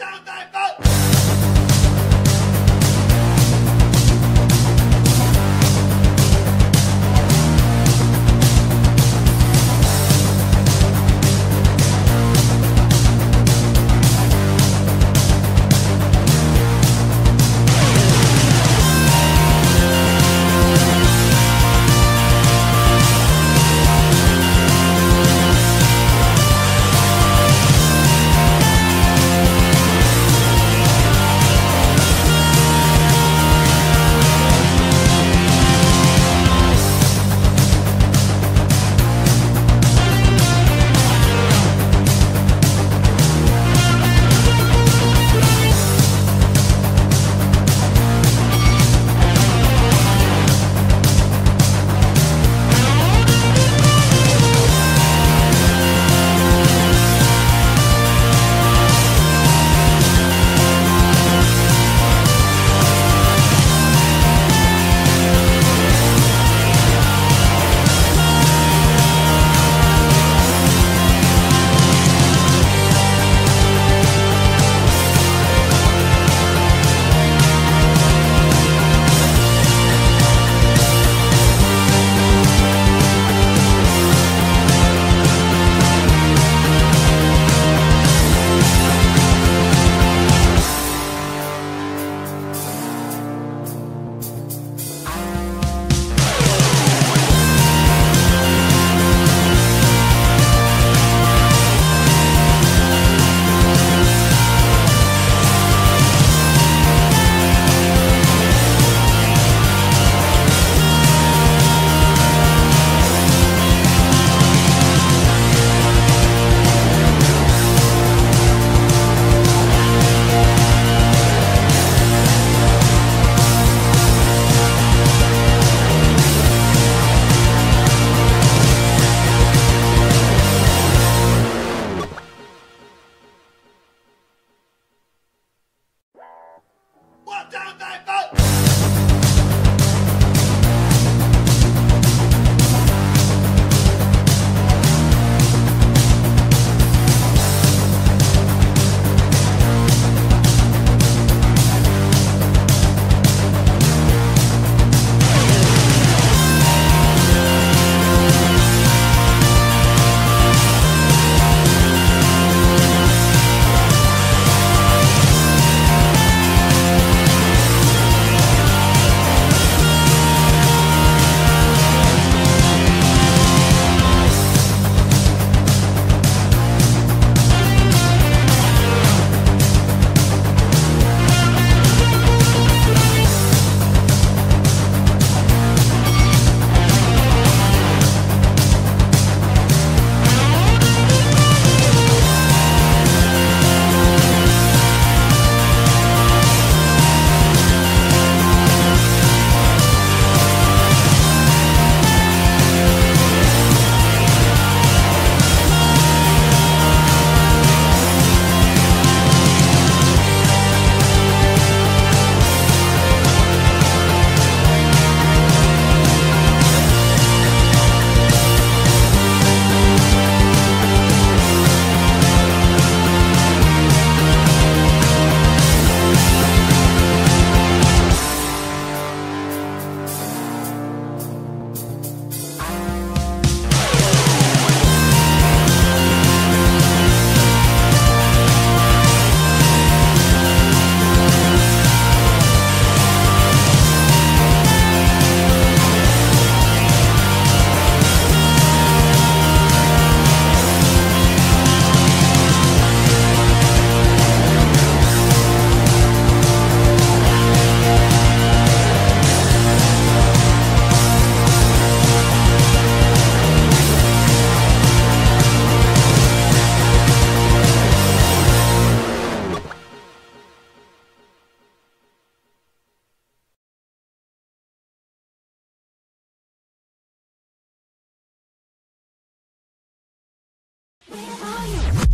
down, down, down. thy Bye.